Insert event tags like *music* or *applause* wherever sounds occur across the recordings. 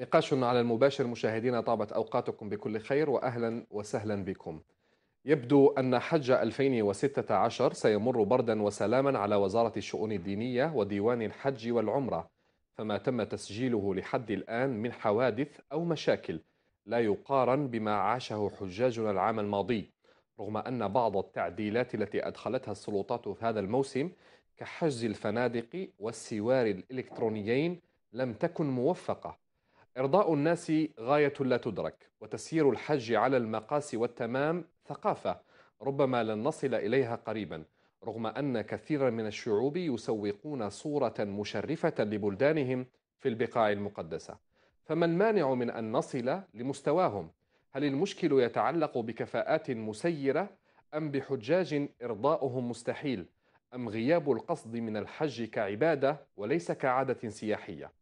نقاش على المباشر. مشاهدينا طابت أوقاتكم بكل خير وأهلا وسهلا بكم. يبدو أن حج 2016 سيمر بردا وسلاما على وزارة الشؤون الدينية وديوان الحج والعمرة فما تم تسجيله لحد الآن من حوادث أو مشاكل لا يقارن بما عاشه حجاجنا العام الماضي رغم أن بعض التعديلات التي أدخلتها السلطات في هذا الموسم كحجز الفنادق والسوار الإلكترونيين لم تكن موفقة. إرضاء الناس غاية لا تدرك وتسيير الحج على المقاس والتمام ثقافة ربما لن نصل إليها قريبا رغم أن كثيرا من الشعوب يسوقون صورة مشرفة لبلدانهم في البقاع المقدسة فما المانع من أن نصل لمستواهم؟ هل المشكل يتعلق بكفاءات مسيرة أم بحجاج إرضاؤهم مستحيل؟ أم غياب القصد من الحج كعبادة وليس كعادة سياحية؟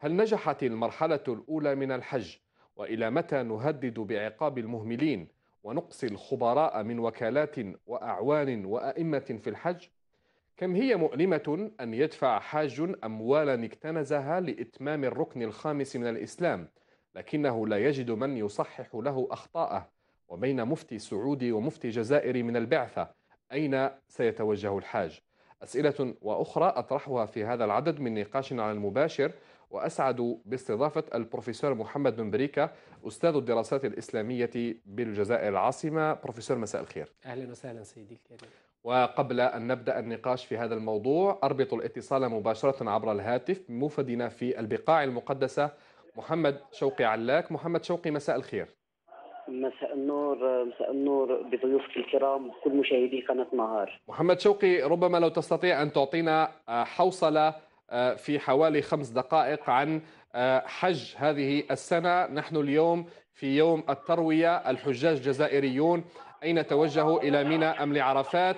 هل نجحت المرحلة الأولى من الحج؟ وإلى متى نهدد بعقاب المهملين ونقص الخبراء من وكالات وأعوان وأئمة في الحج؟ كم هي مؤلمة أن يدفع حاج أموالا اكتنزها لإتمام الركن الخامس من الإسلام لكنه لا يجد من يصحح له أخطاءه وبين مفتي سعودي ومفتي جزائري من البعثة أين سيتوجه الحاج؟ أسئلة وأخرى أطرحها في هذا العدد من نقاش على المباشر وأسعد باستضافة البروفيسور محمد بن بريكة أستاذ الدراسات الإسلامية بالجزائر العاصمة. بروفيسور مساء الخير. أهلا وسهلا سيدي الكريم وقبل أن نبدأ النقاش في هذا الموضوع أربط الاتصال مباشرة عبر الهاتف بموفدنا في البقاع المقدسة محمد شوقي علاك. محمد شوقي مساء الخير. مساء النور مساء النور بضيوفك الكرام كل مشاهدي قناة نهار محمد شوقي ربما لو تستطيع أن تعطينا حوصلة في حوالي خمس دقائق عن حج هذه السنة. نحن اليوم في يوم التروية الحجاج جزائريون. أين توجهوا إلى منى أم لعرفات؟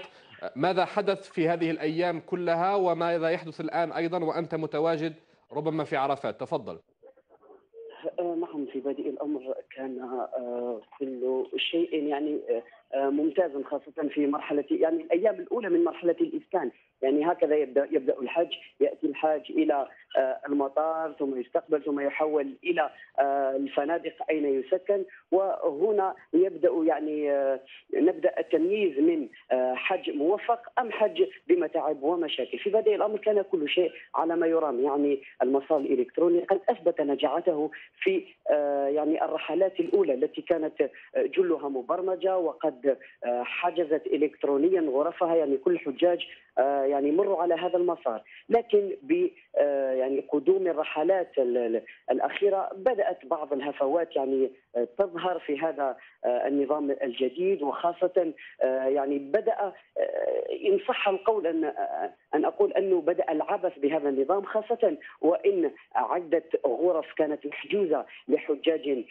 ماذا حدث في هذه الأيام كلها وماذا يحدث الآن أيضا وأنت متواجد ربما في عرفات؟ تفضل. نعم في بادئ الأمر كان كل شيء يعني ممتازا خاصة في مرحلة يعني الأيام الأولى من مرحلة الإسكان. يعني هكذا يبدأ يبدأ الحج يأتي الحاج إلى المطار ثم يستقبل ثم يحول إلى الفنادق أين يسكن. وهنا يبدأ يعني نبدأ التمييز من حج موفق أم حج بمتاعب ومشاكل. في بداية الأمر كان كل شيء على ما يرام. يعني المسار الإلكتروني قد أثبت نجاعته في يعني الرحلات الأولى التي كانت جلها مبرمجة وقد حجزت الكترونيا غرفها يعني كل الحجاج يعني مروا على هذا المسار. لكن ب يعني قدوم الرحلات الأخيرة بدأت بعض الهفوات يعني تظهر في هذا النظام الجديد. وخاصة يعني بدأ إن صح القول أن أن أقول أنه بدأ العبث بهذا النظام خاصة وإن عدة غرف كانت محجوزة لحجاج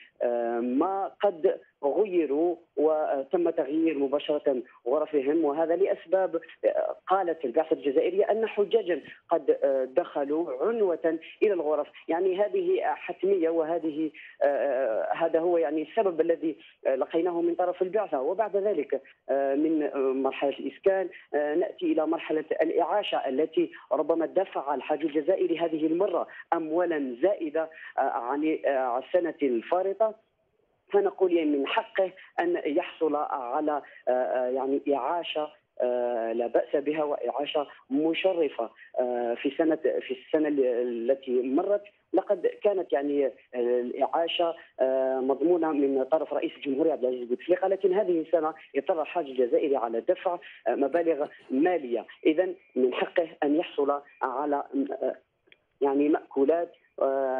ما قد غيروا وتم تغيير مباشرة غرفهم. وهذا لأسباب قالت البعثة الجزائرية أن حجاجا قد دخلوا عنوة إلى الغرف. يعني هذه حتمية وهذه هذا هو يعني السبب الذي لقيناه من طرف البعثة. وبعد ذلك من مرحلة الإسكان نأتي إلى مرحلة الإعاشة التي ربما دفع الحاج الجزائري هذه المرة أموالا زائدة عن السنة الفارطة. فنقول من حقه أن يحصل على يعني إعاشة لا بأس بها واعاشه مشرفة. في سنه في السنة التي مرت لقد كانت يعني الاعاشه مضمونة من طرف رئيس الجمهورية عبد العزيز بوتفليقة لكن هذه السنة اضطر الحاج الجزائري على دفع مبالغ مالية. اذا من حقه أن يحصل على يعني مأكولات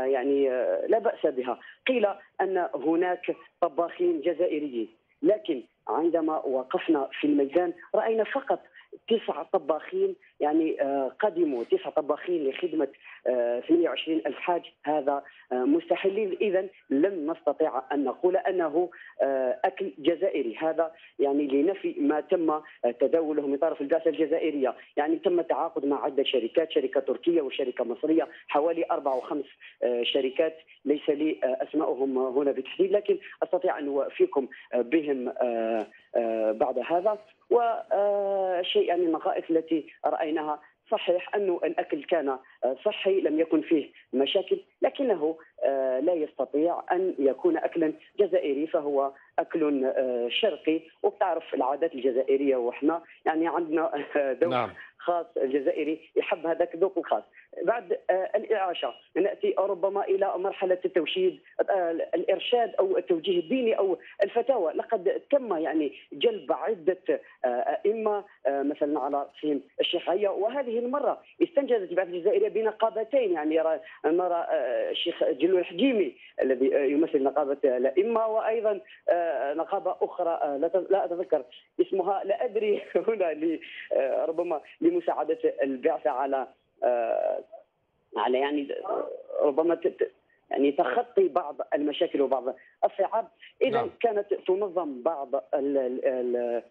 يعني لا بأس بها. قيل أن هناك طباخين جزائريين لكن عندما وقفنا في الميدان رأينا فقط تسع طباخين يعني قدموا تسع طباخين لخدمة 28 ألف حاج. هذا مستحيل. إذا لم نستطيع أن نقول أنه أكل جزائري. هذا يعني لنفي ما تم تداوله من طرف البعثة الجزائرية. يعني تم التعاقد مع عدة شركات شركة تركية وشركة مصرية. حوالي أربع وخمس شركات. ليس لي أسمائهم هنا بالتحديد لكن أستطيع أن أوفيكم بهم بعد هذا. وشيء يعني النقائص التي رأيناها. صحيح أنه الأكل كان صحي لم يكن فيه مشاكل لكنه لا يستطيع أن يكون اكلا جزائري فهو أكل شرقي. وبتعرف العادات الجزائرية وإحنا يعني عندنا ذوق نعم. خاص الجزائري يحب هذاك الذوق الخاص. بعد آه، الإعاشة. نأتي ربما إلى مرحلة التوشيد آه، الإرشاد أو التوجيه الديني أو الفتاوى. لقد تم يعني جلب عدة آه، أئمة مثلا على رأسهم الشيخ وهذه المرة استنجدت البعثة الجزائرية بنقابتين. يعني نرى الشيخ جلو الحجيمي الذي يمثل نقابة الأئمة وأيضا نقابة أخرى لا أتذكر اسمها لا أدري *laughs* هنا ربما لمساعدة البعثة على على يعني ربما يعني تخطي بعض المشاكل وبعض الصعاب إذا نعم. كانت تنظم بعض آه،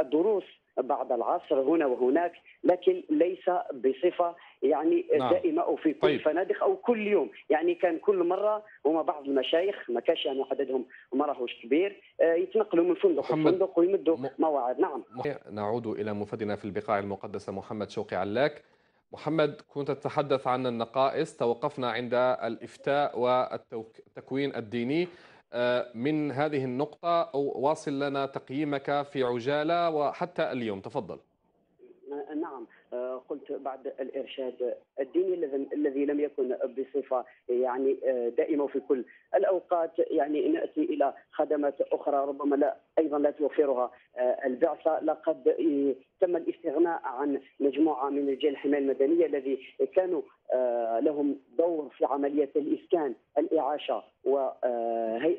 الدروس بعد العصر هنا وهناك لكن ليس بصفة يعني نعم. دائمة أو في كل طيب. فنادق أو كل يوم يعني كان كل مرة هما بعض المشايخ ما كانش يعني عددهم ما راهوش كبير آه، يتنقلوا من فندق لفندق ويمدوا م... مواعيد نعم نعود إلى مفدنا في البقاع المقدسه محمد شوقي علاك محمد كنت تتحدث عن النقائص. توقفنا عند الإفتاء والتكوين الديني. آه، من هذه النقطة أو واصل لنا تقييمك في عجالة وحتى اليوم. تفضل. نعم. آه، قلت بعد الإرشاد الديني الذي لم يكن بصفة يعني آه، دائمة في كل الأوقات. يعني ناتي إلى خدمات أخرى ربما لا أيضا لا توفرها آه، البعثه لقد تم الاستغناء عن مجموعة من رجال الحمايه المدنية الذي كانوا لهم دور في عملية الإسكان الإعاشة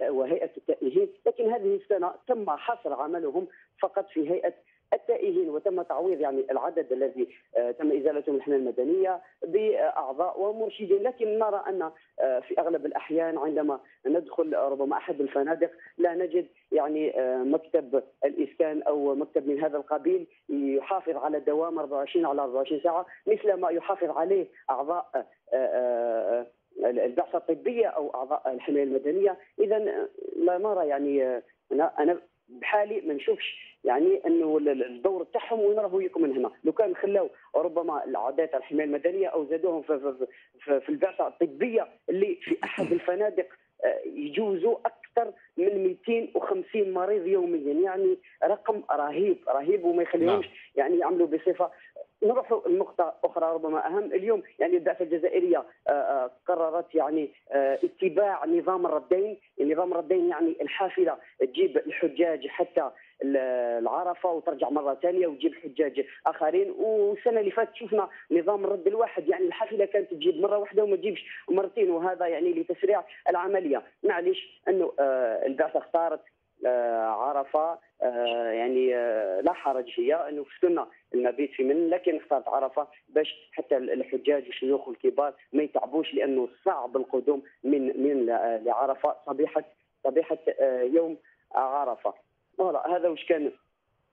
وهيئة التأهيل. لكن هذه السنة تم حصر عملهم فقط في هيئة التائهين وتم تعويض يعني العدد الذي آه، تم ازالته من الحماية المدنية بأعضاء ومرشدين. لكن نرى أن آه، في أغلب الأحيان عندما ندخل ربما أحد الفنادق لا نجد يعني آه، مكتب الإسكان أو مكتب من هذا القبيل يحافظ على الدوام 24 على 24 ساعة مثل ما يحافظ عليه أعضاء البعثة الطبية أو أعضاء الحماية المدنية. اذا لا نرى يعني أنا بحالي ما نشوفش. يعني إنه الدور تاعهم وين راهو يكون من هنا. لو كان خلاو ربما العادات الحماية المدنية أو زادوهم في, في, في, في البعثه الطبية اللي في أحد الفنادق آه، يجوزوا أكثر من 250 مريض يوميا. يعني رقم رهيب رهيب وما يخليهمش نعم. يعني يعملوا بصفة. نروح لنقطة أخرى ربما أهم. اليوم يعني البعثة الجزائرية آه، آه، قررت يعني آه، اتباع نظام الردين. نظام الردين يعني الحافلة تجيب الحجاج حتى العرفة وترجع مرة ثانية وتجيب حجاج آخرين. والسنة اللي فاتت شفنا نظام الرد الواحد يعني الحافلة كانت تجيب مرة واحدة وما تجيبش مرتين وهذا يعني لتسريع العملية. معليش أنه البعثة اختارت عرفة يعني لا حرج فيها إنه السنة المبيت في من لكن اختارت عرفة باش حتى الحجاج والشيوخ الكبار ما يتعبوش لأنه صعب القدوم من من لعرفة. صبيحة صبيحة يوم عرفة. هذا وش كان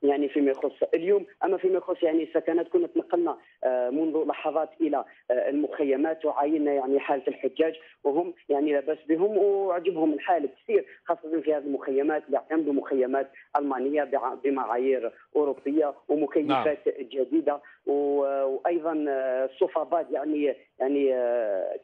يعني فيما يخص اليوم أما فيما يخص يعني السكنات كنا تنقلنا آه، منذ لحظات إلى آه، المخيمات وعاينا يعني حالة الحجاج وهم يعني لا بأس بهم وعجبهم الحال كثير خاصة في هذه المخيمات اللي يعتمدوا مخيمات المانيه بمعايير أوروبية ومكيفات نعم. جديدة وأيضا آه، الصفابات يعني يعني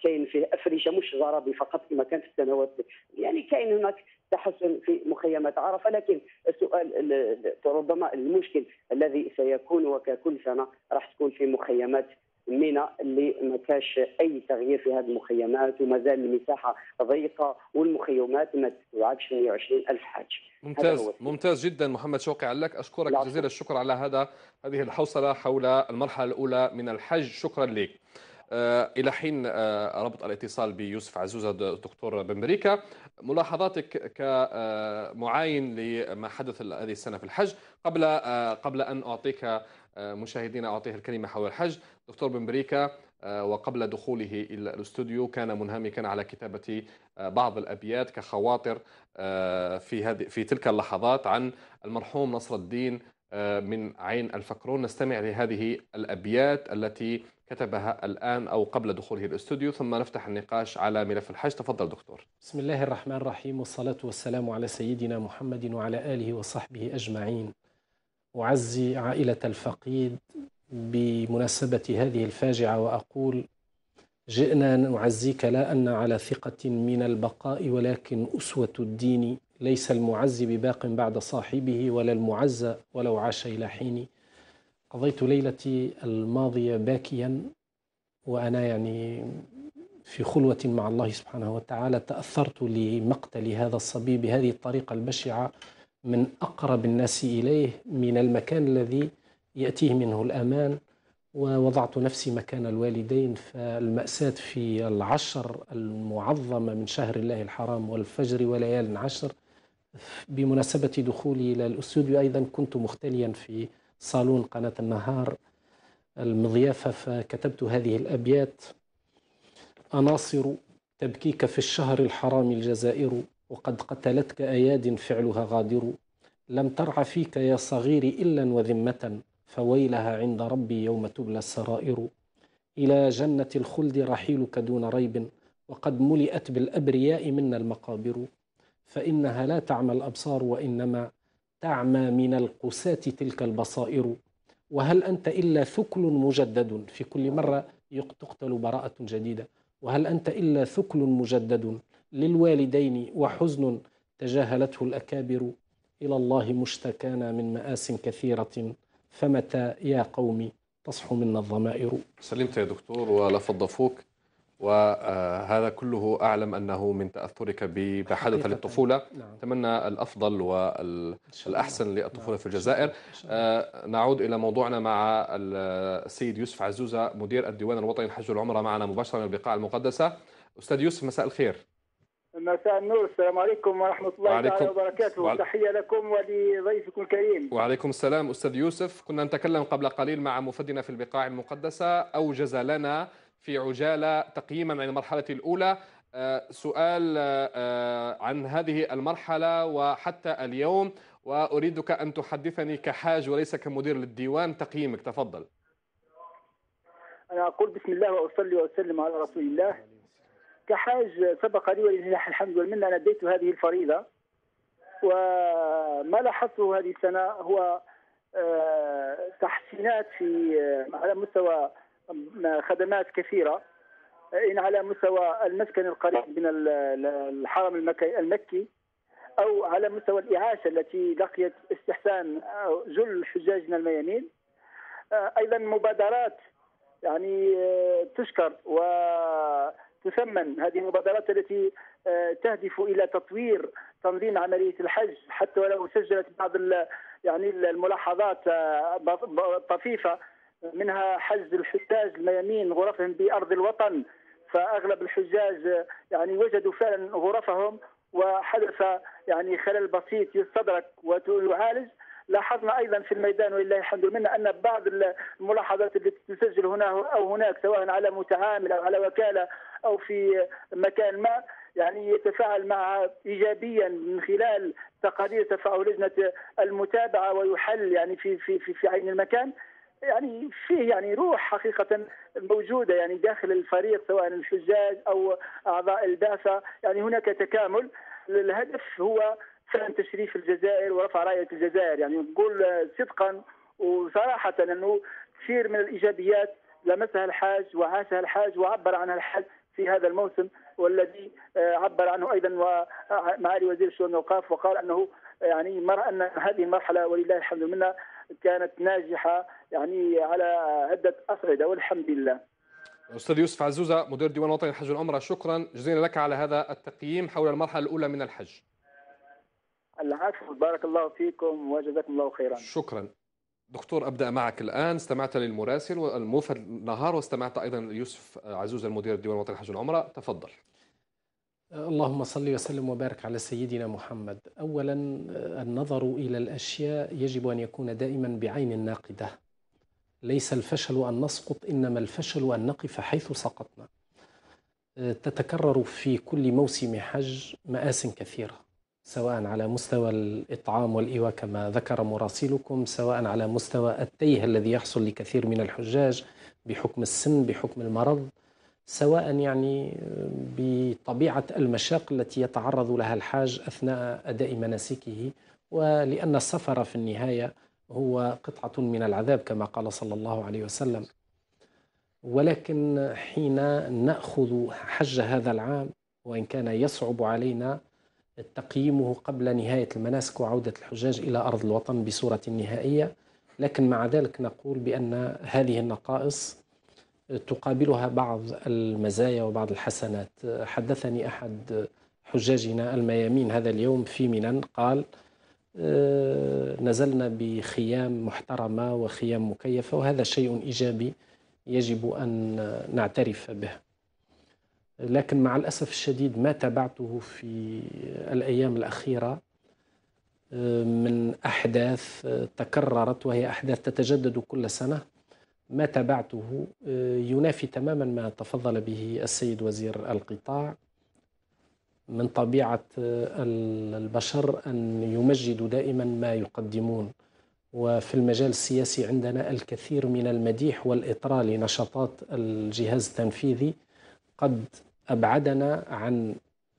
كاين فيه افرشه مش زرابي فقط كما كانت في السنوات يعني كاين هناك تحسن في مخيمات عرفة. لكن السؤال ربما المشكل الذي سيكون وككل سنة راح تكون في مخيمات مينا اللي ما كاش أي تغيير في هذه المخيمات وما زال المساحة ضيقة والمخيمات ما تستوعبش 120 ألف حاج. ممتاز ممتاز جدا محمد شوقي علك أشكرك جزيل الشكر على هذا هذه الحوصلة حول المرحلة الأولى من الحج. شكرا لك. آه، إلى حين آه، ربط الاتصال بيوسف عزوزة دكتور بمريكا ملاحظاتك كمعاين لما حدث هذه السنة في الحج. قبل آه، قبل أن أعطيك مشاهدينا أعطيه الكلمة حول الحج. دكتور بمريكا وقبل دخوله إلى الاستوديو كان منهمكا على كتابة بعض الأبيات كخواطر في هذه في تلك اللحظات عن المرحوم نصر الدين من عين الفكرون نستمع لهذه الأبيات التي كتبها الآن أو قبل دخوله الاستوديو ثم نفتح النقاش على ملف الحج. تفضل دكتور. بسم الله الرحمن الرحيم والصلاة والسلام على سيدنا محمد وعلى آله وصحبه أجمعين. أعزي عائلة الفقيد بمناسبة هذه الفاجعة وأقول جئنا نعزيك لا أن على ثقة من البقاء ولكن أسوة الدين. ليس المعز بباق بعد صاحبه ولا المعز ولو عاش إلى حين. قضيت ليلتي الماضية باكيا وأنا يعني في خلوة مع الله سبحانه وتعالى. تأثرت لمقتل هذا الصبي بهذه الطريقة البشعة من أقرب الناس إليه من المكان الذي يأتيه منه الأمان. ووضعت نفسي مكان الوالدين فالمأساة في العشر المعظمة من شهر الله الحرام والفجر وليال عشر بمناسبة دخولي إلى الأستوديو أيضا كنت مختليا في صالون قناة النهار المضيافة فكتبت هذه الأبيات أناصر تبكيك في الشهر الحرام الجزائر وقد قتلتك أياد فعلها غادر. لم ترع فيك يا صغيري إلا وذمة فويلها عند ربي يوم تبلى السرائر. إلى جنة الخلد رحيلك دون ريب وقد ملئت بالأبرياء منا المقابر. فإنها لا تعمى الأبصار وإنما تعمى من القساة تلك البصائر؟ وهل أنت إلا ثكل مجدد؟ في كل مرة تقتل براءة جديدة. وهل أنت إلا ثكل مجدد للوالدين وحزن تجاهلته الأكابر؟ إلى الله مشتكانا من مآس كثيرة. فمتى يا قوم تصحو منا الضمائر؟ سلمت يا دكتور ولفظ فوك وهذا كله أعلم أنه من تأثرك بما حدث للطفولة. نعم. أتمنى الأفضل والأحسن للطفولة في الجزائر. آه، نعود إلى موضوعنا مع السيد يوسف عزوزة مدير الديوان الوطني الحج والعمرة معنا مباشرة من البقاع المقدسة. أستاذ يوسف مساء الخير. مساء النور. السلام عليكم ورحمة الله وعليكم تعالى وبركاته. وعلي... تحية لكم ولضيفكم الكريم. وعليكم السلام أستاذ يوسف. كنا نتكلم قبل قليل مع مفدنا في البقاع المقدسة. أوجز لنا في عجالة تقييما عن المرحلة الأولى. آه، سؤال آه، عن هذه المرحلة وحتى اليوم وأريدك أن تحدثني كحاج وليس كمدير للديوان. تقييمك تفضل. أنا أقول بسم الله وأصلي وأسلم على رسول الله. كحاج سبق لي ولله الحمد والمنة أن أديت هذه الفريضة. وما لاحظته هذه السنة هو آه، تحسينات في على مستوى خدمات كثيرة. إن على مستوى المسكن القريب من الحرم المكي أو على مستوى الإعاشة التي لقيت استحسان جل حجاجنا الميامين. أيضا مبادرات يعني تشكر وتثمن هذه المبادرات التي تهدف إلى تطوير تنظيم عملية الحج حتى ولو سجلت بعض يعني الملاحظات طفيفة. منها حجز الحجاج الميامين غرفهم بأرض الوطن فأغلب الحجاج يعني وجدوا فعلا غرفهم وحدث يعني خلل بسيط يستدرك ويعالج. لاحظنا أيضا في الميدان ولله الحمد منا أن بعض الملاحظات التي تسجل هنا أو هناك سواء على متعامل أو على وكالة أو في مكان ما يعني يتفاعل معها ايجابيا من خلال تقارير تفاعل لجنة المتابعة ويحل يعني في في في, في عين المكان. يعني فيه يعني روح حقيقة موجودة يعني داخل الفريق سواء الحجاج أو أعضاء البعثة يعني هناك تكامل. الهدف هو فعلا تشريف الجزائر ورفع رأية الجزائر. يعني نقول صدقا وصراحة أنه كثير من الإيجابيات لمسها الحاج وعاشها الحاج وعبر عنها الحاج في هذا الموسم والذي عبر عنه أيضا معالي وزير الشؤون الاوقاف وقال أنه يعني أن هذه المرحلة ولله الحمد منها كانت ناجحة يعني على عدة اصعده والحمد لله. أستاذ يوسف عزوزة مدير ديوان وطني الحج والعمره شكرا جزيلا لك على هذا التقييم حول المرحلة الأولى من الحج. العفو بارك الله فيكم وجزاكم الله خيرا. شكرا. دكتور أبدأ معك الآن استمعت للمراسل والموفد نهار واستمعت أيضا ليوسف عزوز المدير ديوان وطني الحج والعمره تفضل. اللهم صل وسلم وبارك على سيدنا محمد. اولا النظر إلى الأشياء يجب أن يكون دائما بعين الناقدة. ليس الفشل أن نسقط إنما الفشل أن نقف حيث سقطنا. تتكرر في كل موسم حج مآس كثيرة سواء على مستوى الإطعام والإيواء كما ذكر مراسلكم سواء على مستوى التيه الذي يحصل لكثير من الحجاج بحكم السن بحكم المرض. سواء يعني بطبيعة المشاق التي يتعرض لها الحاج أثناء أداء مناسكه ولأن السفر في النهاية هو قطعة من العذاب كما قال صلى الله عليه وسلم. ولكن حين نأخذ حج هذا العام وإن كان يصعب علينا تقييمه قبل نهاية المناسك وعودة الحجاج إلى أرض الوطن بصورة نهائية. لكن مع ذلك نقول بأن هذه النقائص تقابلها بعض المزايا وبعض الحسنات. حدثني أحد حجاجنا الميامين هذا اليوم في منى قال آه، نزلنا بخيام محترمة وخيام مكيفة وهذا شيء إيجابي يجب أن نعترف به. لكن مع الأسف الشديد ما تابعته في الأيام الأخيرة آه، من أحداث تكررت وهي أحداث تتجدد كل سنة ما تابعته آه، ينافي تماما ما تفضل به السيد وزير القطاع. من طبيعة البشر أن يمجدوا دائما ما يقدمون. وفي المجال السياسي عندنا الكثير من المديح والإطراء لنشاطات الجهاز التنفيذي. قد أبعدنا عن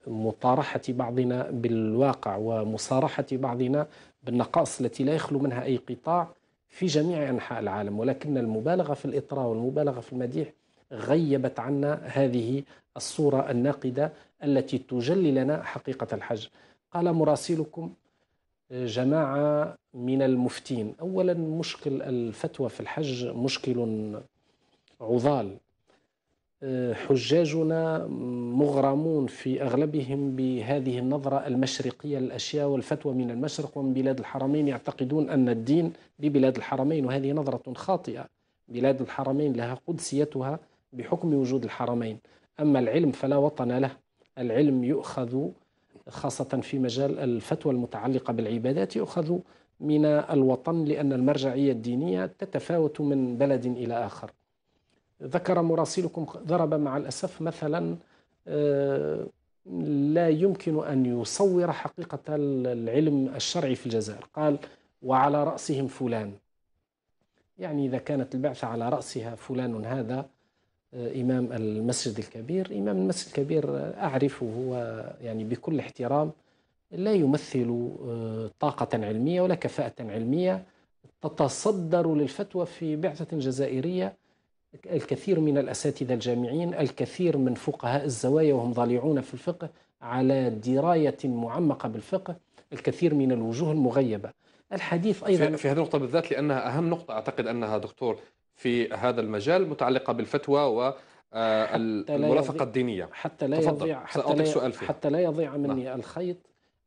مطارحة بعضنا بالواقع ومصارحة بعضنا بالنقائص التي لا يخلو منها أي قطاع. في جميع أنحاء العالم ولكن المبالغة في الإطراء والمبالغة في المديح غيبت عنا هذه الصورة الناقدة التي تجلي لنا حقيقة الحج قال مراسلكم جماعة من المفتين. أولا مشكل الفتوى في الحج مشكل عضال. حجاجنا مغرمون في أغلبهم بهذه النظرة المشرقية للأشياء والفتوى من المشرق ومن بلاد الحرمين يعتقدون أن الدين ببلاد الحرمين وهذه نظرة خاطئة. بلاد الحرمين لها قدسيتها بحكم وجود الحرمين. أما العلم فلا وطن له. العلم يؤخذ خاصة في مجال الفتوى المتعلقة بالعبادات يؤخذ من الوطن لأن المرجعية الدينية تتفاوت من بلد إلى آخر. ذكر مراسلكم ضرب مع الأسف مثلا آه، لا يمكن أن يصور حقيقة العلم الشرعي في الجزائر. قال وعلى رأسهم فلان. يعني إذا كانت البعثة على رأسها فلان هذا آه، إمام المسجد الكبير إمام المسجد الكبير أعرفه هو يعني بكل احترام لا يمثل آه، طاقة علمية ولا كفاءة علمية تتصدر للفتوى في بعثة جزائرية الكثير من الأساتذة الجامعين الكثير من فقهاء الزوايا وهم ضالعون في الفقه على دراية معمقة بالفقه الكثير من الوجوه المغيبة. الحديث أيضا في, في هذه النقطة بالذات لأنها أهم نقطة أعتقد أنها دكتور في هذا المجال متعلقة بالفتوى و آه، المرافقة الدينية. حتى لا يضيع حتى لا, سؤال فيه. حتى لا يضيع مني نعم. الخيط.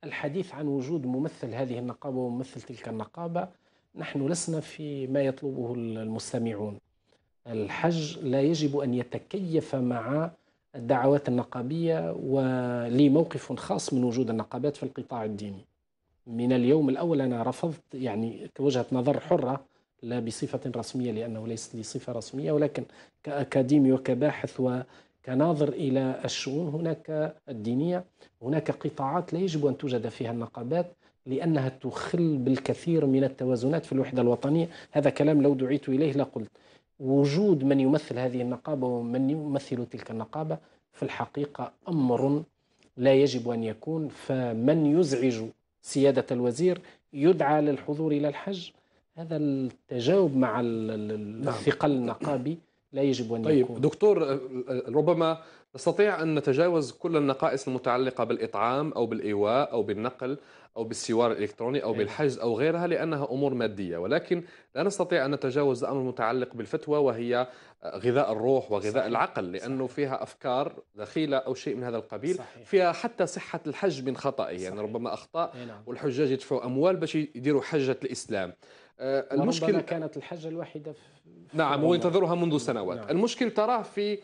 الحديث عن وجود ممثل هذه النقابة وممثل تلك النقابة. نحن لسنا في ما يطلبه المستمعون. الحج لا يجب أن يتكيف مع الدعوات النقابية ولي موقف خاص من وجود النقابات في القطاع الديني. من اليوم الأول أنا رفضت يعني كوجهة نظر حرة لا بصفة رسمية لأنه ليست لي صفة رسمية ولكن كأكاديمي وكباحث وكناظر إلى الشؤون هناك الدينية هناك قطاعات لا يجب أن توجد فيها النقابات لأنها تخل بالكثير من التوازنات في الوحدة الوطنية. هذا كلام لو دعيت إليه لقلت. وجود من يمثل هذه النقابة ومن يمثل تلك النقابة في الحقيقة أمر لا يجب أن يكون. فمن يزعج سيادة الوزير يدعى للحضور إلى الحج. هذا التجاوب مع نعم. الثقل النقابي لا يجب أن طيب يكون. طيب دكتور ربما نستطيع أن نتجاوز كل النقائص المتعلقة بالإطعام أو بالإيواء أو بالنقل أو بالسوار الإلكتروني أو إيه. بالحجز أو غيرها لأنها أمور مادية ولكن لا نستطيع أن نتجاوز الأمر المتعلق بالفتوى وهي غذاء الروح وغذاء صحيح. العقل لأنه صحيح. فيها أفكار دخيلة أو شيء من هذا القبيل صحيح. فيها حتى صحة الحج من خطأه يعني ربما أخطاء إيه، نعم. والحجاج يدفعوا أموال باش يديروا حجة الإسلام آه، المشكلة كانت الحجة الواحدة في نعم وينتظرها منذ سنوات نعم. المشكل تراه في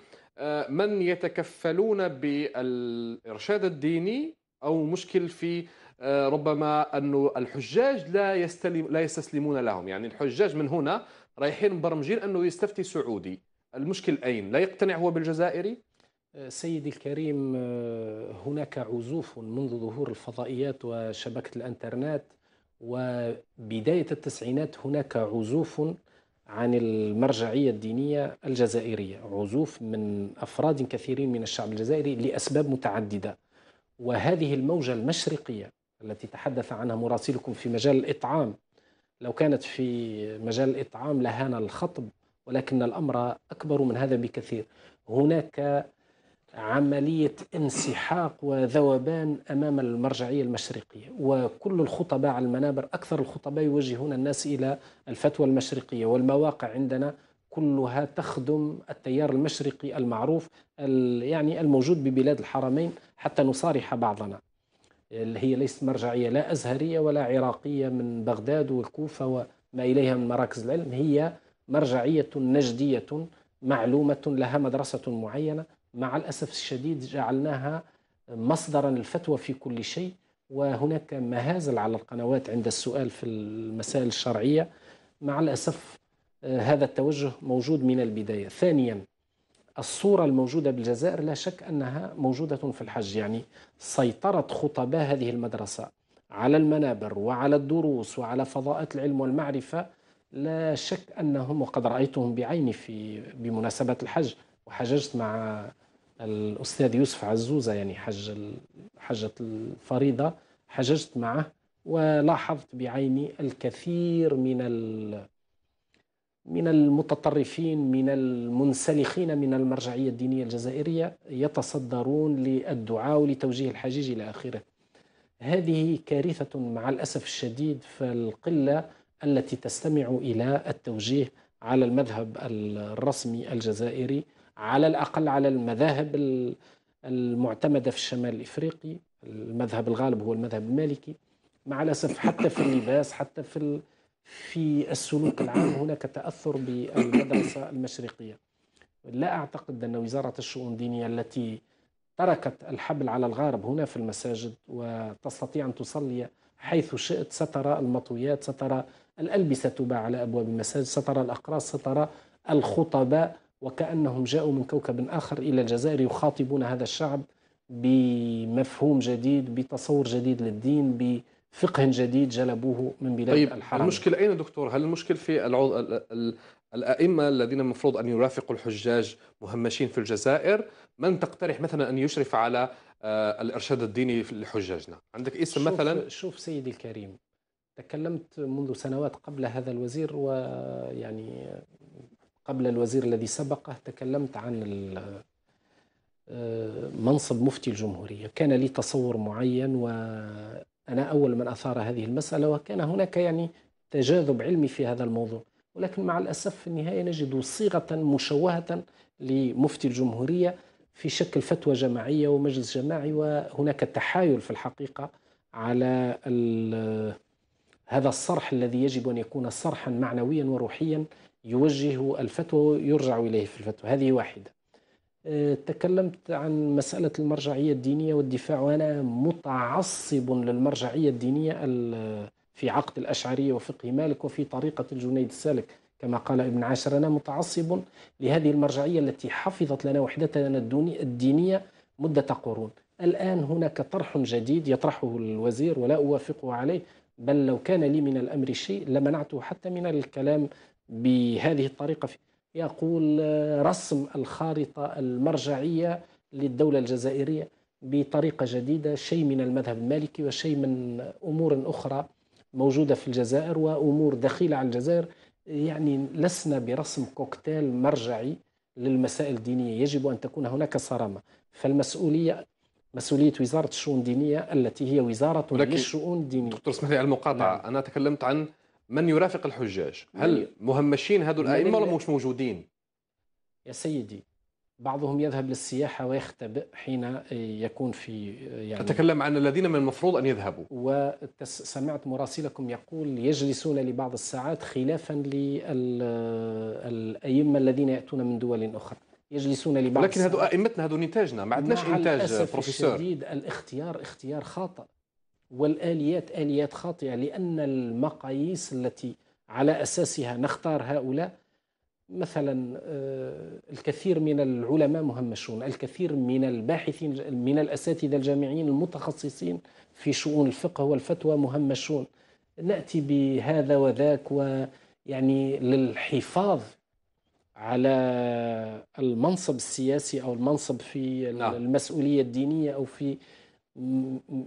من يتكفلون بالإرشاد الديني أو مشكل في آه، ربما أن الحجاج لا يستلم لا يستسلمون لهم. يعني الحجاج من هنا رايحين مبرمجين أنه يستفتي سعودي. المشكل أين؟ لا يقتنع هو بالجزائري؟ آه، سيدي الكريم هناك عزوف منذ ظهور الفضائيات وشبكة الإنترنت وبداية التسعينات هناك عزوف عن المرجعية الدينية الجزائرية عزوف من أفراد كثيرين من الشعب الجزائري لأسباب متعددة. وهذه الموجة المشرقية التي تحدث عنها مراسلكم في مجال الإطعام لو كانت في مجال الإطعام لهان الخطب ولكن الأمر أكبر من هذا بكثير. هناك عملية انسحاق وذوبان أمام المرجعية المشرقية. وكل الخطباء على المنابر أكثر الخطباء يوجهون الناس إلى الفتوى المشرقية. والمواقع عندنا كلها تخدم التيار المشرقي المعروف يعني الموجود ببلاد الحرمين حتى نصارح بعضنا. هي ليست مرجعية لا أزهرية ولا عراقية من بغداد والكوفة وما إليها من مراكز العلم. هي مرجعية نجدية معلومة لها مدرسة معينة. مع الأسف الشديد جعلناها مصدرا للفتوى في كل شيء وهناك مهازل على القنوات عند السؤال في المسائل الشرعية. مع الأسف آه، هذا التوجه موجود من البداية. ثانيا الصورة الموجودة بالجزائر لا شك أنها موجودة في الحج يعني سيطرة خطباء هذه المدرسة على المنابر وعلى الدروس وعلى فضاءات العلم والمعرفة. لا شك أنهم وقد رأيتهم بعيني في بمناسبة الحج وحججت مع الأستاذ يوسف عزوزة يعني حج حجة الفريضة حججت معه ولاحظت بعيني الكثير من من المتطرفين من المنسلخين من المرجعية الدينية الجزائرية يتصدرون للدعاء ولتوجيه الحجيج إلى آخره. هذه كارثة مع الأسف الشديد فالقلة التي تستمع إلى التوجيه على المذهب الرسمي الجزائري على الأقل على المذاهب المعتمدة في الشمال الإفريقي. المذهب الغالب هو المذهب المالكي. مع الأسف حتى في اللباس حتى في في السلوك العام هناك تأثر بالمدرسة المشرقية. لا أعتقد أن وزارة الشؤون الدينية التي تركت الحبل على الغارب هنا في المساجد وتستطيع أن تصلي حيث شئت سترى المطويات سترى الألبسة تباع على أبواب المساجد سترى الأقراص سترى الخطباء وكأنهم جاءوا من كوكب آخر إلى الجزائر يخاطبون هذا الشعب بمفهوم جديد بتصور جديد للدين بفقه جديد جلبوه من بلاد طيب الحرم. المشكلة أين دكتور؟ هل المشكلة في العض... ال... ال... الأئمة الذين المفروض أن يرافقوا الحجاج مهمشين في الجزائر؟ من تقترح مثلا أن يشرف على آه، الإرشاد الديني لحجاجنا؟ عندك اسم شوف مثلا؟ شوف سيدي الكريم تكلمت منذ سنوات قبل هذا الوزير ويعني قبل الوزير الذي سبقه تكلمت عن آه، منصب مفتي الجمهورية. كان لي تصور معين وأنا أول من أثار هذه المسألة وكان هناك يعني تجاذب علمي في هذا الموضوع. ولكن مع الأسف في النهاية نجد صيغة مشوهة لمفتي الجمهورية في شكل فتوى جماعية ومجلس جماعي وهناك تحايل في الحقيقة على هذا الصرح الذي يجب أن يكون صرحا معنويا وروحيا يوجه الفتوى ويرجع إليه في الفتوى. هذه واحدة. أه، تكلمت عن مسألة المرجعية الدينية والدفاع وأنا متعصب للمرجعية الدينية في عقد الأشعرية وفقه مالك وفي طريقة الجنيد السالك. كما قال ابن عاشر أنا متعصب لهذه المرجعية التي حفظت لنا وحدتنا الدينية مدة قرون. الآن هناك طرح جديد يطرحه الوزير ولا أوافقه عليه بل لو كان لي من الأمر شيء لمنعته حتى من الكلام بهذه الطريقة يقول آه، رسم الخارطة المرجعية للدولة الجزائرية بطريقة جديدة شيء من المذهب المالكي وشيء من أمور أخرى موجودة في الجزائر وأمور دخيلة على الجزائر. يعني لسنا برسم كوكتيل مرجعي للمسائل الدينية. يجب أن تكون هناك صرامة. فالمسؤولية مسؤولية وزارة الشؤون الدينية التي هي وزارة للشؤون الدينية. دكتور اسمح لي المقاطعة نعم. أنا تكلمت عن من يرافق الحجاج؟ هل مهمشين هذول الأئمة ولا مش موجودين؟ يا سيدي بعضهم يذهب للسياحة ويختبئ حين يكون في يعني أتكلم عن الذين من المفروض أن يذهبوا. وسمعت مراسلكم يقول يجلسون لبعض الساعات خلافا للأئمة الذين يأتون من دول أخرى. يجلسون لبعض لكن هذو أئمتنا هذو نتاجنا ما عندناش إنتاج بروفيسور. الشديد الاختيار اختيار خاطئ. والآليات آليات خاطئة لأن المقاييس التي على أساسها نختار هؤلاء مثلا آه، الكثير من العلماء مهمشون الكثير من الباحثين من الأساتذة الجامعيين المتخصصين في شؤون الفقه والفتوى مهمشون نأتي بهذا وذاك ويعني للحفاظ على المنصب السياسي أو المنصب في نعم. المسؤولية الدينية أو في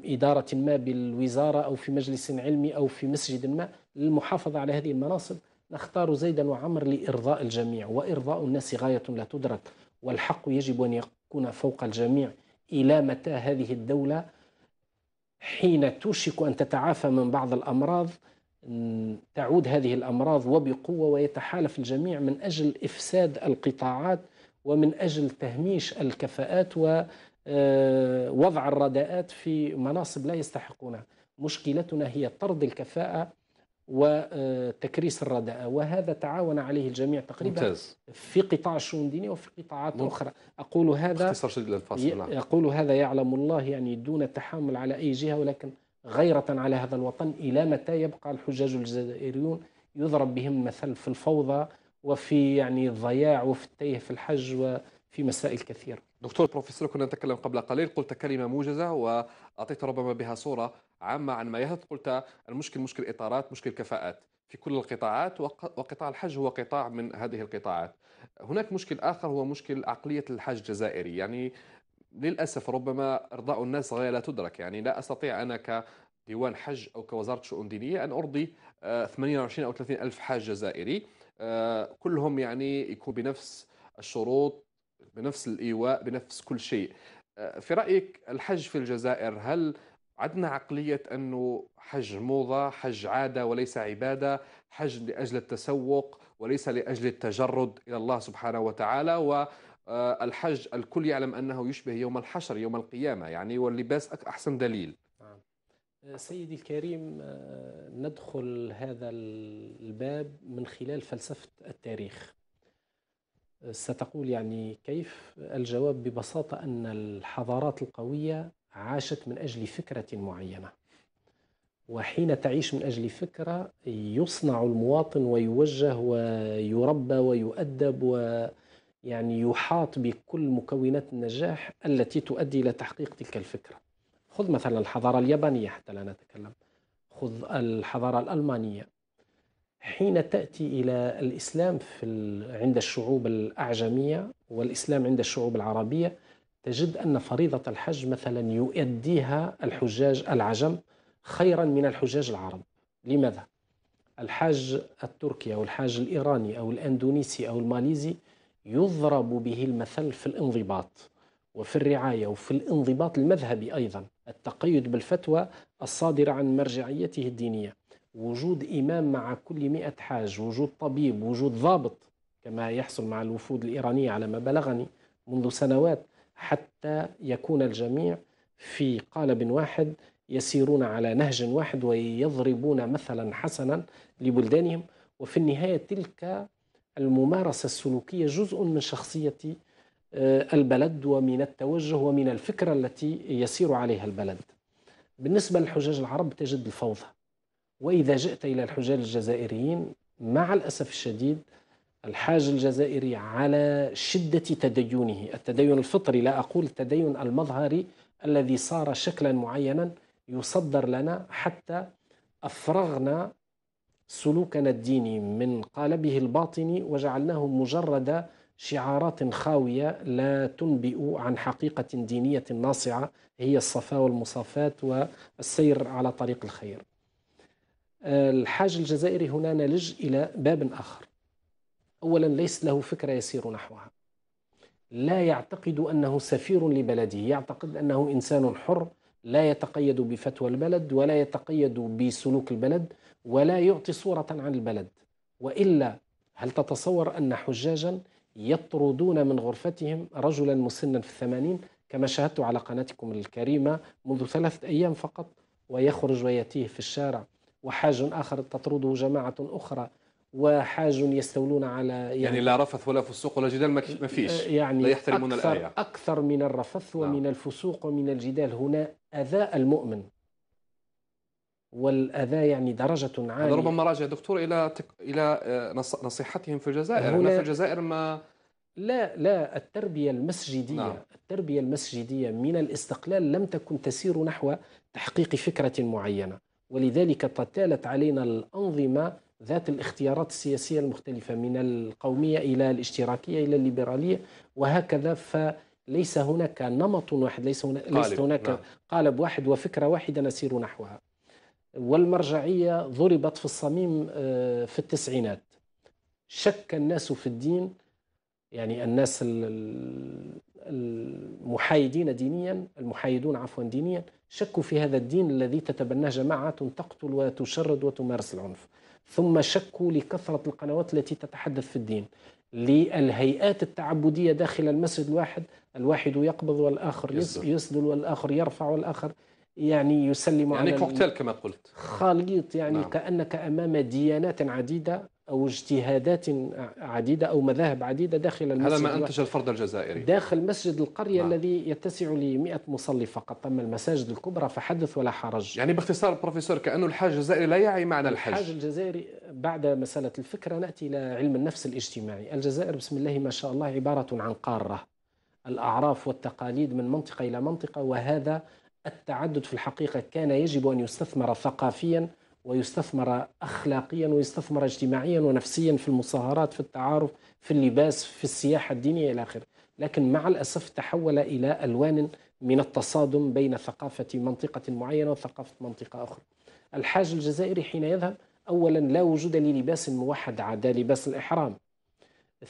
إدارة ما بالوزارة أو في مجلس علمي أو في مسجد ما للمحافظة على هذه المناصب نختار زيدا وعمر لإرضاء الجميع وإرضاء الناس غاية لا تدرك والحق يجب أن يكون فوق الجميع إلى متى هذه الدولة حين توشك أن تتعافى من بعض الأمراض تعود هذه الأمراض وبقوة ويتحالف الجميع من أجل إفساد القطاعات ومن أجل تهميش الكفاءات ووضع آه، الرداءات في مناصب لا يستحقونها مشكلتنا هي طرد الكفاءة وتكريس الرداءة وهذا تعاون عليه الجميع تقريبا ممتاز. في قطاع الشؤون الدينية وفي قطاعات مم. أخرى أقول هذا نعم. يقول هذا يعلم الله يعني دون تحامل على أي جهة ولكن غيرة على هذا الوطن إلى متى يبقى الحجاج الجزائريون يضرب بهم المثل في الفوضى وفي يعني الضياع وفي التيه في الحج وفي مسائل كثيرة دكتور بروفيسور كنا نتكلم قبل قليل قلت كلمة موجزة وأعطيت ربما بها صورة عامة عن ما يحدث قلت المشكل مشكل إطارات مشكل كفاءات. في كل القطاعات وقطاع الحج هو قطاع من هذه القطاعات. هناك مشكل آخر هو مشكل عقلية الحج الجزائري. يعني للأسف ربما إرضاء الناس غاية لا تدرك. يعني لا أستطيع أنا كديوان حج أو كوزارة شؤون دينية أن أرضي 28 آه، أو 30 ألف حاج جزائري. آه، كلهم يعني يكون بنفس الشروط بنفس الإيواء بنفس كل شيء. آه، في رأيك الحج في الجزائر هل عندنا عقلية أنه حج موضة حج عادة وليس عبادة حج لأجل التسوق وليس لأجل التجرد إلى الله سبحانه وتعالى؟ والحج الكل يعلم أنه يشبه يوم الحشر يوم القيامة يعني واللباس أحسن دليل. نعم. سيدي الكريم ندخل هذا الباب من خلال فلسفة التاريخ. ستقول يعني كيف الجواب ببساطة أن الحضارات القوية عاشت من أجل فكرة معينة وحين تعيش من أجل فكرة يصنع المواطن ويوجه ويربى ويؤدب ويعني يحاط بكل مكونات النجاح التي تؤدي إلى تحقيق تلك الفكرة. خذ مثلا الحضارة اليابانية حتى لا نتكلم. خذ الحضارة الألمانية. حين تأتي إلى الإسلام في عند الشعوب الأعجمية والإسلام عند الشعوب العربية تجد أن فريضة الحج مثلا يؤديها الحجاج العجم خيرا من الحجاج العرب لماذا؟ الحاج التركي أو الحاج الإيراني أو الأندونيسي أو الماليزي يضرب به المثل في الانضباط وفي الرعاية وفي الانضباط المذهبي أيضا التقيد بالفتوى الصادرة عن مرجعيته الدينية وجود إمام مع كل مئة حاج وجود طبيب وجود ضابط كما يحصل مع الوفود الإيرانية على ما بلغني منذ سنوات حتى يكون الجميع في قالب واحد يسيرون على نهج واحد ويضربون مثلا حسنا لبلدانهم. وفي النهاية تلك الممارسة السلوكية جزء من شخصية آه، البلد ومن التوجه ومن الفكرة التي يسير عليها البلد. بالنسبة للحجاج العرب تجد الفوضى. وإذا جئت إلى الحجاج الجزائريين مع الأسف الشديد الحاج الجزائري على شدة تدينه التدين الفطري لا أقول التدين المظهري الذي صار شكلا معينا يصدر لنا حتى أفرغنا سلوكنا الديني من قالبه الباطني وجعلناه مجرد شعارات خاوية لا تنبئ عن حقيقة دينية ناصعة هي الصفاء والمصافاة والسير على طريق الخير. الحاج الجزائري هنا نلج إلى باب آخر. أولا ليس له فكرة يسير نحوها. لا يعتقد أنه سفير لبلده. يعتقد أنه إنسان حر لا يتقيد بفتوى البلد ولا يتقيد بسلوك البلد ولا يعطي صورة عن البلد. وإلا هل تتصور أن حجاجا يطردون من غرفتهم رجلا مسنا في الثمانين؟ كما شاهدت على قناتكم الكريمة منذ ثلاثة أيام فقط ويخرج ويتيه في الشارع. وحاج آخر تطرده جماعة أخرى وحاج يستولون على يعني, يعني لا رفث ولا فسوق ولا جدال ما فيش. يعني لا يحترمون أكثر الآية. أكثر من الرفث ومن نعم. الفسوق ومن الجدال. هنا أذى المؤمن. والأذى يعني درجة عالية. ربما راجع دكتور إلى تك... إلى آه، نصيحتهم في الجزائر. هنا في الجزائر ما لا لا التربية المسجدية. نعم. التربية المسجدية من الاستقلال لم تكن تسير نحو تحقيق فكرة معينة. ولذلك تتالت علينا الأنظمة ذات الاختيارات السياسية المختلفة من القومية إلى الاشتراكية إلى الليبرالية وهكذا فليس هناك نمط واحد ليس هناك, ليس هناك نعم. قالب واحد وفكرة واحدة نسير نحوها والمرجعية ضربت في الصميم آه، في التسعينات شك الناس في الدين يعني الناس المحايدين دينيا المحايدون عفوا دينيا شكوا في هذا الدين الذي تتبناه جماعات تقتل وتشرد وتمارس العنف. ثم شكوا لكثرة القنوات التي تتحدث في الدين للهيئات التعبدية داخل المسجد الواحد الواحد يقبض والآخر يسدل والآخر يرفع والآخر يعني يسلم يعني على كوكتيل كما قلت. خليط يعني نعم. كأنك أمام ديانات عديدة أو اجتهادات عديدة أو مذاهب عديدة داخل المسجد هذا ما أنتج الفرد الجزائري. داخل مسجد القرية نعم. الذي يتسع ل 100 مصلي فقط. أما المساجد الكبرى فحدث ولا حرج. يعني باختصار بروفيسور كأنه الحاج الجزائري لا يعي معنى الحج الحاج الجزائري بعد مسألة الفكرة نأتي إلى علم النفس الاجتماعي. الجزائر بسم الله ما شاء الله عبارة عن قارة. الأعراف والتقاليد من منطقة إلى منطقة وهذا التعدد في الحقيقة كان يجب أن يستثمر ثقافيا ويستثمر أخلاقيا ويستثمر اجتماعيا ونفسيا في المصاهرات في التعارف في اللباس في السياحة الدينية إلى آخره. لكن مع الأسف تحول إلى ألوان من التصادم بين ثقافة منطقة معينة وثقافة منطقة أخرى. الحاج الجزائري حين يذهب أولا لا وجود للباس موحد عدا لباس الإحرام.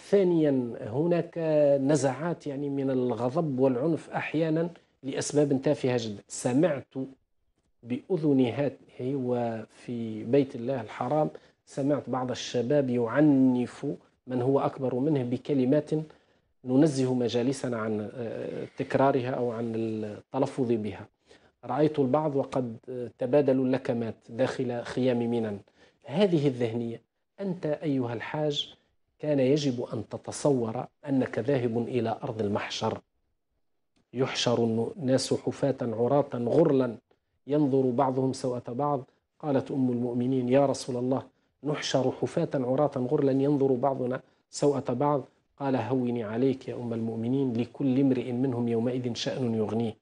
ثانيا هناك نزعات يعني من الغضب والعنف أحيانا لأسباب تافهة جدا. سمعت بأذني هذه وفي بيت الله الحرام سمعت بعض الشباب يعنف من هو أكبر منه بكلمات ننزه مجالسنا عن آه، تكرارها أو عن التلفظ بها. رأيت البعض وقد تبادلوا اللكمات داخل خيام منن هذه الذهنية أنت أيها الحاج كان يجب أن تتصور أنك ذاهب إلى أرض المحشر. يحشر الناس حفاة عراة غرلا. ينظر بعضهم سوءة بعض. قالت أم المؤمنين يا رسول الله نحشر حفاة عراة غرلا ينظر بعضنا سوءة بعض. قال هوني عليك يا أم المؤمنين لكل امرئ منهم يومئذ شأن يغنيه.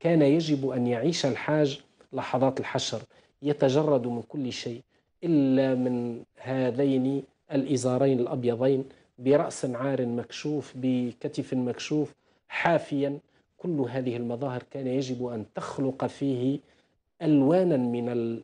كان يجب أن يعيش الحاج لحظات الحشر يتجرد من كل شيء إلا من هذين الإزارين الأبيضين برأس عار مكشوف بكتف مكشوف حافيا. كل هذه المظاهر كان يجب أن تخلق فيه ألوانا من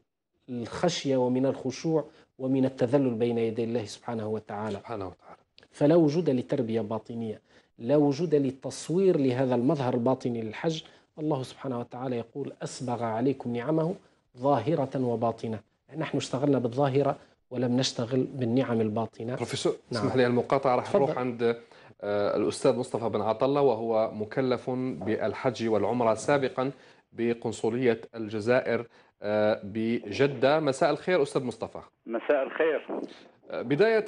الخشية ومن الخشوع ومن التذلل بين يدي الله سبحانه وتعالى. سبحانه وتعالى. فلا وجود لتربية باطنية لا وجود للتصوير لهذا المظهر الباطني للحج. الله سبحانه وتعالى يقول أسبغ عليكم نعمه ظاهرة وباطنة. نحن اشتغلنا بالظاهرة ولم نشتغل بالنعم الباطنة. بروفيسور نعم. اسمح لي المقاطعة راح نروح عند آه، الأستاذ مصطفى بن عطلة وهو مكلف بالحج والعمرة سابقا. بقنصلية الجزائر آه، بجدة. مساء الخير أستاذ مصطفى. مساء الخير. آه، بداية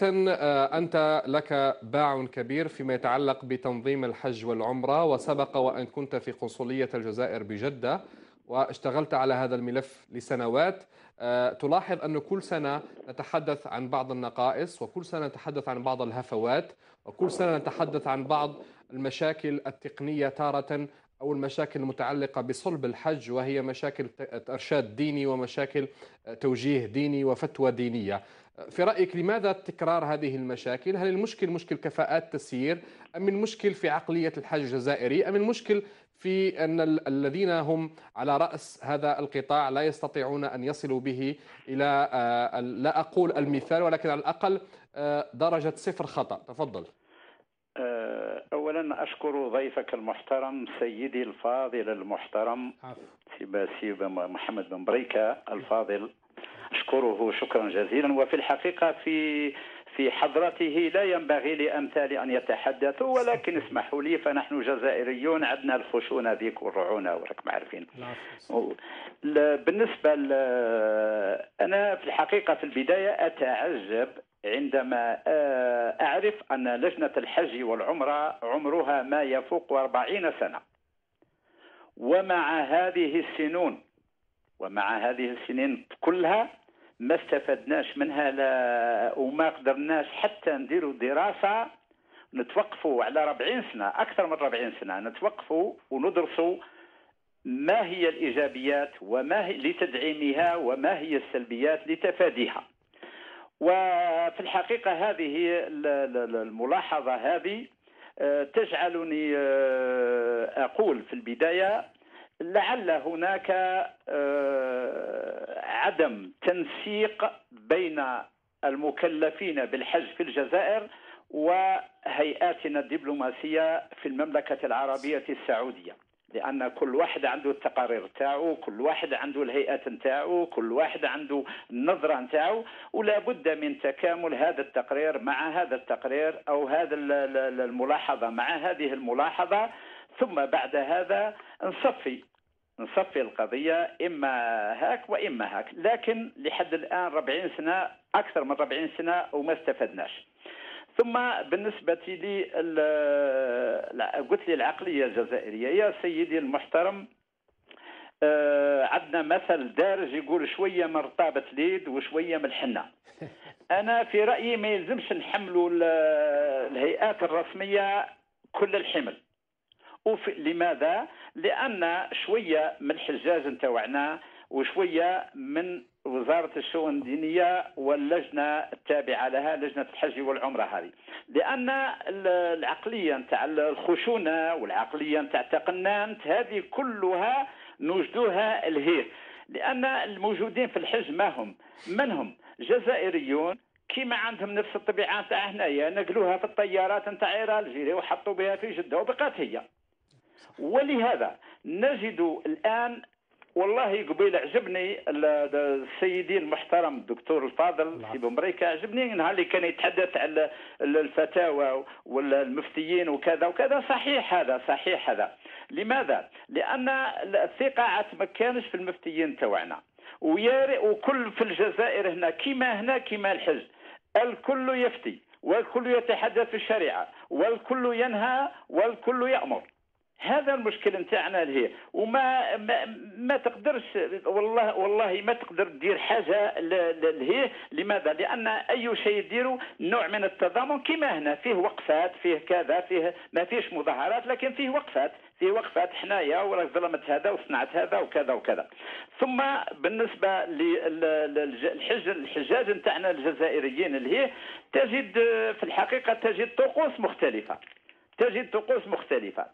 أنت لك باع كبير فيما يتعلق بتنظيم الحج والعمرة وسبق وأن كنت في قنصلية الجزائر بجدة واشتغلت على هذا الملف لسنوات. آه، تلاحظ أنه كل سنة نتحدث عن بعض النقائص وكل سنة نتحدث عن بعض الهفوات وكل سنة نتحدث عن بعض المشاكل التقنية تارة أو المشاكل المتعلقة بصلب الحج وهي مشاكل إرشاد ديني ومشاكل آه، توجيه ديني وفتوى دينية. في رأيك لماذا تكرار هذه المشاكل؟ هل المشكل مشكل كفاءات تسيير؟ أم المشكل في عقلية الحج الجزائري أم المشكل في أن الذين هم على رأس هذا القطاع لا يستطيعون أن يصلوا به إلى آه، لا أقول المثال ولكن على الأقل آه، درجة صفر خطأ؟ تفضل. آه، اولا أشكر ضيفك المحترم سيدي الفاضل المحترم سيبا سيبا محمد بن بريكة الفاضل. أشكره شكرا جزيلا. وفي الحقيقة في في حضرته لا ينبغي لأمثال أن يتحدثوا ولكن اسمحوا لي فنحن جزائريون عندنا الخشونة ذيك والرعونة وراكم عارفين بالنسبة أنا في الحقيقة في البداية أتعجب عندما آه، أعرف أن لجنة الحج والعمرة عمرها ما يفوق أربعين سنة. ومع هذه السنون ومع هذه السنين كلها ما استفدناش منها لا وما قدرناش حتى نديروا دراسة نتوقفوا على 40 سنة أكثر من 40 سنة نتوقفوا وندرسوا ما هي الإيجابيات وما هي لتدعيمها وما هي السلبيات لتفاديها. وفي الحقيقة هذه الملاحظة هذه آه، تجعلني آه، أقول في البداية لعل هناك آه، عدم تنسيق بين المكلفين بالحج في الجزائر وهيئاتنا الدبلوماسية في المملكة العربية السعودية. لأن كل واحد عنده التقارير تاعو كل واحد عنده الهيئات نتاعو كل واحد عنده النظرة نتاعو. ولا بد من تكامل هذا التقرير مع هذا التقرير أو هذا الملاحظة مع هذه الملاحظة. ثم بعد هذا نصفي نصفي القضية إما هاك وإما هاك. لكن لحد الآن 40 سنة أكثر من 40 سنة وما استفدناش. ثم بالنسبة لي قلت لي العقلية الجزائرية. يا سيدي المحترم آه عندنا مثل دارج يقول شوية من رطابة اليد وشوية من الحنة. *laughs* أنا في رأيي ما يلزمش نحملوا الهيئات الرسمية كل الحمل. وفي لماذا؟ لأن شوية من الحجاج نتاوعنا وشوية من وزارة الشؤون الدينية واللجنة التابعة لها لجنة الحج والعمرة هذه. لأن العقلية نتاع الخشونة والعقلية نتاع التقنانت هذه كلها نوجدوها الهيه لأن الموجودين في الحج ما هم؟ من هم؟ جزائريون كيما عندهم نفس الطبيعة نتاع هنايا نقلوها في الطيارات نتاع اير الجيري وحطوا بها في جدة وبقات هي. ولهذا نجد الآن والله قبيل عجبني السيدي المحترم الدكتور الفاضل في بمريكا عجبني نهار اللي كان يتحدث على الفتاوى والمفتيين وكذا وكذا. صحيح هذا صحيح هذا. لماذا؟ لأن الثقة ما كانش في المفتيين توعنا وكل في الجزائر هنا كما هنا كما الحج الكل يفتي والكل يتحدث في الشريعة والكل ينهى والكل يأمر. هذا المشكل نتاعنا لهي وما ما, ما تقدرش والله والله ما تقدر تدير حاجة لهي لماذا؟ لأن أي شيء يديروا نوع من التضامن كما هنا. فيه وقفات فيه كذا فيه ما فيش مظاهرات لكن فيه وقفات. فيه وقفات حنايا وراك ظلمت هذا وصنعت هذا وكذا وكذا. ثم بالنسبة للحج الحجاج نتاعنا الجزائريين اللي هي تجد في الحقيقة تجد طقوس مختلفة. تجد طقوس مختلفة.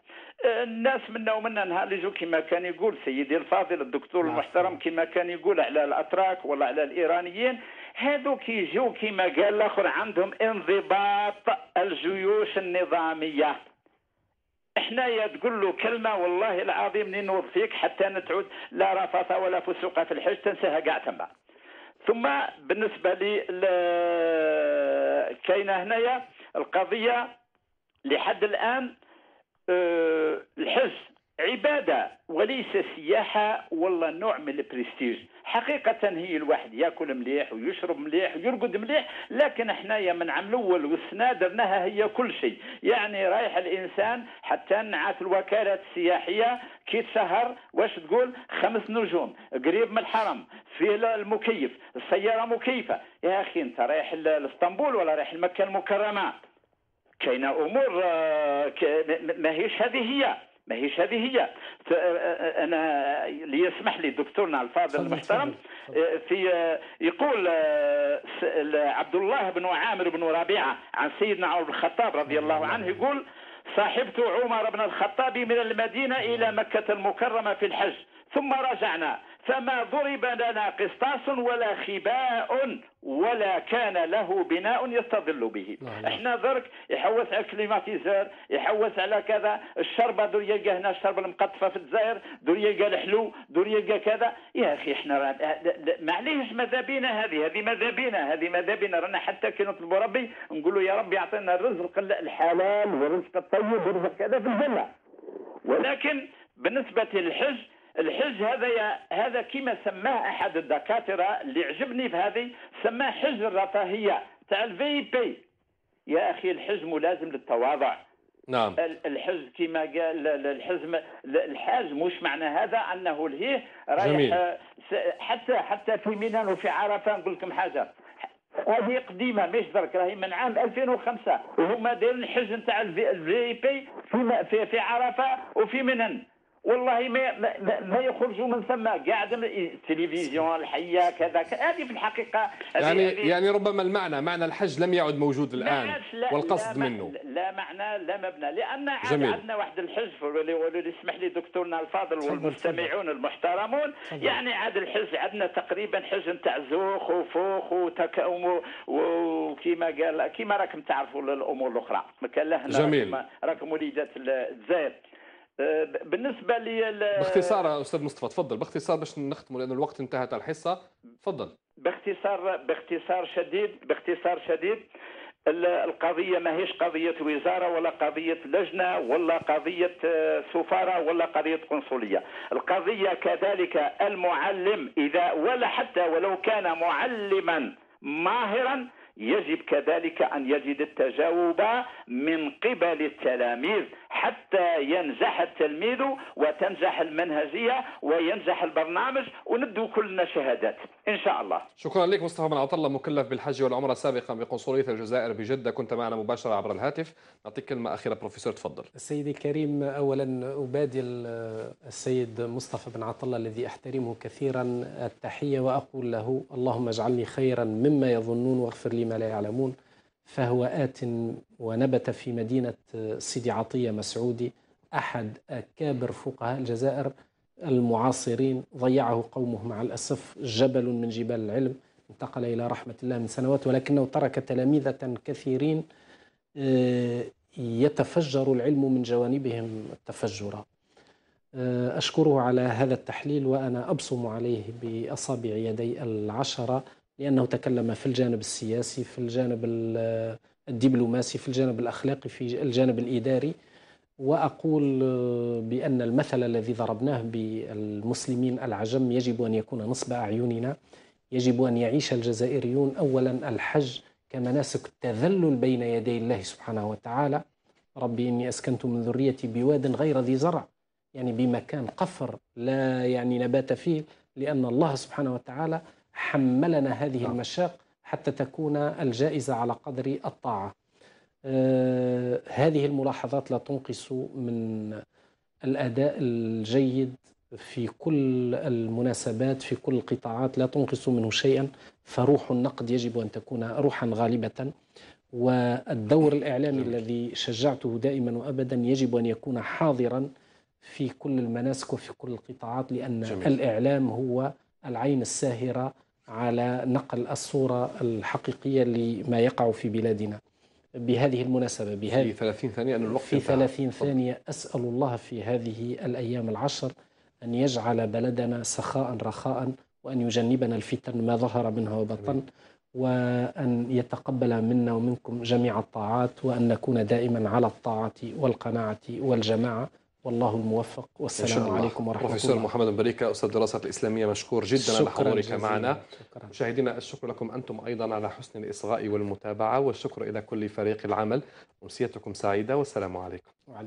الناس منا ومنا نهار اللي كما كان يقول سيدي الفاضل الدكتور نعم. المحترم كما كان يقول على الأتراك ولا على الإيرانيين هذوك يجوا كما قال الآخر عندهم انضباط الجيوش النظامية. إحنا يا تقول له كلمة والله العظيم نوض فيك حتى نتعود لا رفث ولا فسوق في الحج تنساها كاع تما. ثم بالنسبة لي كاينة هنايا القضية لحد الآن أه الحج عبادة وليس سياحة والله نوع من البرستيج. حقيقة هي الواحد يأكل مليح ويشرب مليح ويرقد مليح لكن إحنا يا من عام الأول والسنة درناها هي كل شيء. يعني رايح الإنسان حتى نعات الوكالات السياحية كي تسهر واش تقول؟ خمس نجوم قريب من الحرم فيه المكيف السيارة مكيفة. يا أخي أنت رايح لإسطنبول ولا رايح لمكة المكرمة؟ كاينة أمور آه، ماهيش هذه هي ماهيش هذه هي. آه، آه، أنا ليسمح لي دكتورنا الفاضل المحترم في يقول عبد الله بن عامر بن ربيعة عن سيدنا عمر بن الخطاب رضي الله عنه يقول صاحبت عمر بن الخطاب من المدينة إلى مكة المكرمة في الحج ثم رجعنا. فما ضرب لنا قسطاس ولا خباء ولا كان له بناء يستظل به. إحنا درك يحوس على الكليماتيزور يحوس على كذا الشربة دور يلقى هنا الشربة المقطفة في الجزائر دور يلقى الحلو دور يلقى كذا. يا أخي إحنا معليش ماذا بينا هذه؟ هذه ماذا بينا؟ هذه ماذا بينا؟ رانا حتى كي نطلبوا ربي نقولوا يا رب يعطينا الرزق الحلال والرزق الطيب والرزق كذا في الجنة. ولكن بالنسبة للحج الحج هذا هذا كما سماه أحد الدكاترة اللي عجبني في هذه سماه حج الرفاهية. تاع الفي بي. يا أخي الحج ملازم للتواضع. نعم. الحج كما قال الحزم الحاج مش معنى هذا؟ أنه لهيه رايح حتى حتى في منى وفي عرفة نقول لكم حاجة. هذه قديمة مش درك راهي من عام 2005 وهما دايرين الحج نتاع الفي بي في في عرفة وفي منن والله ما ما, ما يخرجوا من ثم قاعد التلفزيون الحية كذا هذه في الحقيقة يعني يعني ربما المعنى معنى الحج لم يعد موجود الآن لا والقصد لا منه. لا معنى لا مبنى لأن جميل. عندنا واحد الحج يسمح لي دكتورنا الفاضل والمستمعون المحترمون. يعني عاد الحج عندنا تقريبا حج نتاع زوخ وفوخ وتكوم وكيما قال كيما راكم تعرفوا الأمور الأخرى. ما كان له جميل راكم وليدات الجزائر بالنسبة لي باختصار أستاذ مصطفى تفضل. باختصار باش نختموا لأن الوقت انتهت الحصة. تفضل. باختصار باختصار شديد باختصار شديد. القضية ما هيش قضية وزارة ولا قضية لجنة ولا قضية آه، سفارة ولا قضية قنصلية. القضية كذلك المعلم إذا ولا حتى ولو كان معلما ماهرا يجب كذلك أن يجد التجاوب من قبل التلاميذ. حتى ينجح التلميذ وتنجح المنهجية وينجح البرنامج وندو كلنا شهادات إن شاء الله. شكرا لك مصطفى بن عطلة مكلف بالحج والعمرة سابقا بقنصلية الجزائر بجدة كنت معنا مباشرة عبر الهاتف. نعطيك كلمة أخيرة بروفيسور تفضل. سيدي الكريم أولا أبادل السيد مصطفى بن عطلة الذي أحترمه كثيرا التحية وأقول له اللهم اجعلني خيرا مما يظنون واغفر لي ما لا يعلمون. فهو آت ونبت في مدينة سيدي عطية مسعودي أحد أكابر فقهاء الجزائر المعاصرين ضيعه قومه مع الأسف جبل من جبال العلم انتقل إلى رحمة الله من سنوات ولكنه ترك تلاميذة كثيرين آه، يتفجر العلم من جوانبهم تفجرا. آه، أشكره على هذا التحليل وأنا أبصم عليه بأصابع يدي العشرة. لأنه تكلم في الجانب السياسي في الجانب الدبلوماسي في الجانب الأخلاقي في الجانب الإداري. وأقول بأن المثل الذي ضربناه بالمسلمين العجم يجب أن يكون نصب أعيننا. يجب أن يعيش الجزائريون أولا الحج كمناسك التذلل بين يدي الله سبحانه وتعالى. ربي إني أسكنت من ذريتي بواد غير ذي زرع يعني بمكان قفر لا يعني نبات فيه لأن الله سبحانه وتعالى حملنا هذه نعم. المشاق حتى تكون الجائزة على قدر الطاعة. آه هذه الملاحظات لا تنقص من الأداء الجيد في كل المناسبات في كل القطاعات لا تنقص منه شيئا. فروح النقد يجب أن تكون روحا غالبة. والدور الإعلامي الذي شجعته دائما وأبدا يجب أن يكون حاضرا في كل المناسك وفي كل القطاعات لأن جميل. الإعلام هو العين الساهرة على نقل الصورة الحقيقية لما يقع في بلادنا. بهذه المناسبة بهذه في 30 ثانية أن الوقت في 30 ثانية أسأل الله في هذه الأيام العشر أن يجعل بلدنا سخاء رخاء وأن يجنبنا الفتن ما ظهر منها وبطن وأن يتقبل منا ومنكم جميع الطاعات وأن نكون دائما على الطاعة والقناعة والجماعة. والله الموفق والسلام عليكم ورحمة الله. بروفيسور محمد بريكة أستاذ الدراسات الإسلامية مشكور جدا على حضورك معنا. مشاهدينا الشكر لكم أنتم أيضا على حسن الإصغاء والمتابعة والشكر إلى كل فريق العمل. أمسيتكم سعيدة والسلام عليكم. وعليكم